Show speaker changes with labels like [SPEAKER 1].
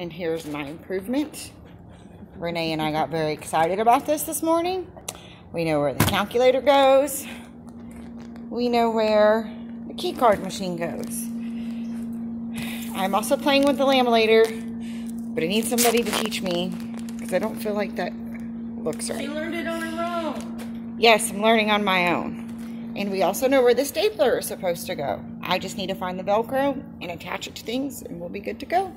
[SPEAKER 1] And here's my improvement. Renee and I got very excited about this this morning. We know where the calculator goes. We know where the key card machine goes. I'm also playing with the laminator, but I need somebody to teach me because I don't feel like that looks
[SPEAKER 2] She
[SPEAKER 1] right.
[SPEAKER 2] learned it on her own.
[SPEAKER 1] Yes, I'm learning on my own. And we also know where the stapler is supposed to go. I just need to find the Velcro and attach it to things and we'll be good to go.